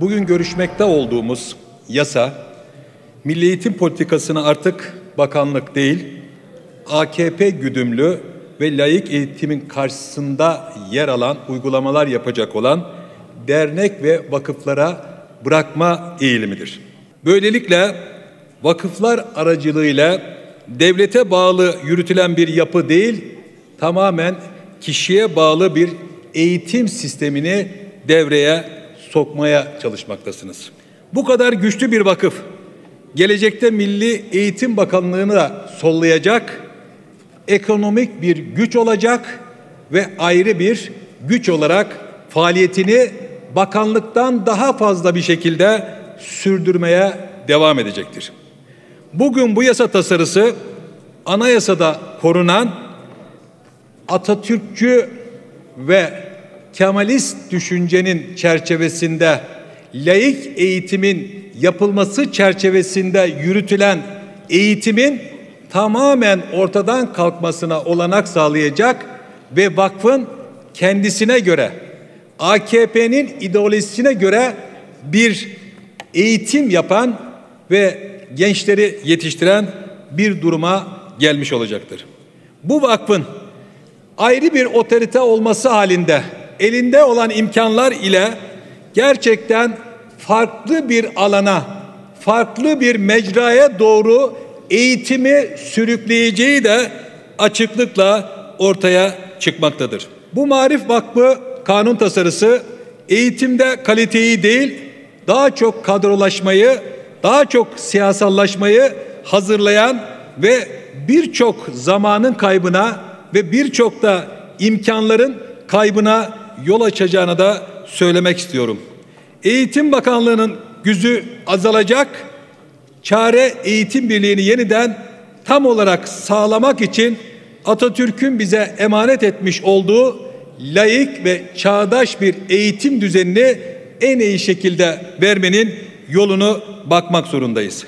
Bugün görüşmekte olduğumuz yasa milli eğitim politikasını artık bakanlık değil AKP güdümlü ve layık eğitimin karşısında yer alan uygulamalar yapacak olan dernek ve vakıflara bırakma eğilimidir. Böylelikle vakıflar aracılığıyla devlete bağlı yürütülen bir yapı değil, tamamen kişiye bağlı bir eğitim sistemini devreye sokmaya çalışmaktasınız. Bu kadar güçlü bir vakıf gelecekte Milli Eğitim Bakanlığı'nı da sollayacak, ekonomik bir güç olacak ve ayrı bir güç olarak faaliyetini bakanlıktan daha fazla bir şekilde sürdürmeye devam edecektir. Bugün bu yasa tasarısı anayasada korunan Atatürkçü ve Kemalist düşüncenin çerçevesinde laik eğitimin yapılması çerçevesinde yürütülen eğitimin tamamen ortadan kalkmasına olanak sağlayacak ve vakfın kendisine göre AKP'nin ideolojisine göre bir eğitim yapan ve gençleri yetiştiren bir duruma gelmiş olacaktır. Bu vakfın ayrı bir otorite olması halinde elinde olan imkanlar ile gerçekten farklı bir alana, farklı bir mecraya doğru eğitimi sürükleyeceği de açıklıkla ortaya çıkmaktadır. Bu Marif Vakfı kanun tasarısı eğitimde kaliteyi değil, daha çok kadrolaşmayı, daha çok siyasallaşmayı hazırlayan ve birçok zamanın kaybına ve birçok da imkanların kaybına yol açacağını da söylemek istiyorum. Eğitim Bakanlığı'nın gücü azalacak. Çare eğitim birliğini yeniden tam olarak sağlamak için Atatürk'ün bize emanet etmiş olduğu layık ve çağdaş bir eğitim düzenini en iyi şekilde vermenin yolunu bakmak zorundayız.